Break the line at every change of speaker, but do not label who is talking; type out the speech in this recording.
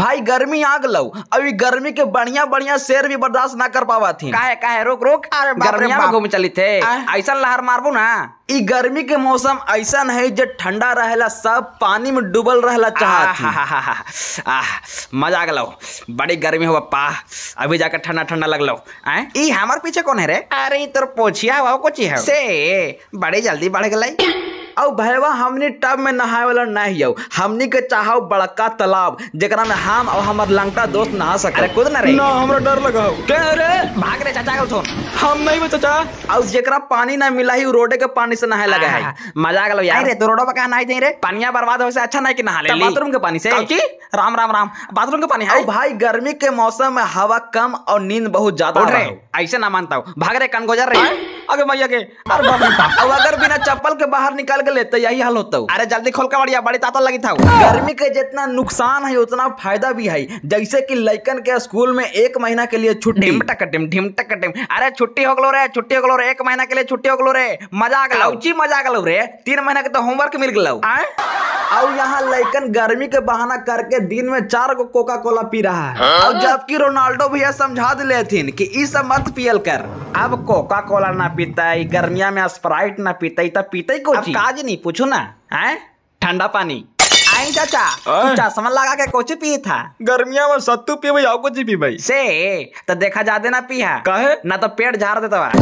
भाई गर्मी आ गलो अभी गर्मी के बढ़िया बढ़िया शेर भी बर्दाश्त ना कर पावा थी
काहे काहे? रोक रोक। गर्मिया में घूम चली थे ऐसा लहर मारबू ना।
ई गर्मी के मौसम ऐसा है जो ठंडा रहेला सब पानी में डूबल रहेला चाहत
आह, मज़ा आ गलो बड़ी गर्मी हो पप्पा अभी जाकर ठंडा ठंडा लगलो ई हमार पीछे कौन है रे? अरे तोर पोछिया हुआ कोची है। से? बड़ी जल्दी बढ़ गई
और भैया हमनी टब में नहाए वाला नहीं हो हमनी के चाहो बड़का तालाब जेकरा में हम और हमार लंगटा दोस्त नहा सके
अरे कूद ना रे।
ना हमरा डर लगा क्या रे?
भाग रे चाचा का
हम नहीं बचा और जेकरा पानी ना मिला ही रोडे के पानी से नहाए लगा है।
मज़ा आ गलो यार। रे तू रोडो पे कहा नहाई थी रे? पानिया बर्बाद हो से अच्छा नहीं कि नहा ले।
बाथरूम के पानी से?
कौची? राम राम राम। बाथरूम के पानी है?
भाई गर्मी के मौसम में हवा कम और नींद बहुत ज़्यादा।
ऐसे ना मानता हूँ। भाग रे कन गुजर रे
अगे मैया के। अरे रे बाप। अगर बिना चप्पल के बाहर निकाल के लेते यही हाल होता। हो
अरे जल्दी खोल का बढ़िया बड़ी ताता लगी था
गर्मी के जितना नुकसान है उतना फ़ायदा भी है। जैसे की लैकन के स्कूल में एक महीना के लिए छुट्टी।
अरे छुट्टी हो गलो रे छुट्टी हो गलो रे एक महीना के लिए छुट्टी हो गलो रे। मज़ा आ गलो
मज़ा आ गलो रे।
तीन महीना के तो होमवर्क मिल गलो।
और यहाँ लइकन गर्मी के बहाना करके दिन में चार गो कोका कोला पी रहा है। और जबकि रोनाल्डो भैया समझा दिले थिन कि ई सब मत पियल कर।
अब कोका कोला ना पीता है गर्मिया में स्प्राइट ना पीता तब पीता ही
अब
कोची काज नहीं पूछू ना। हैं? ठंडा पानी। आई चाचा। चश्मा लगा के कोची पिए था?
गर्मिया में सत्तू पी भाई आपको जी पी भाई
से तो देखा जादे ना पिया
काहे?
ना तो पेट झाड़ देता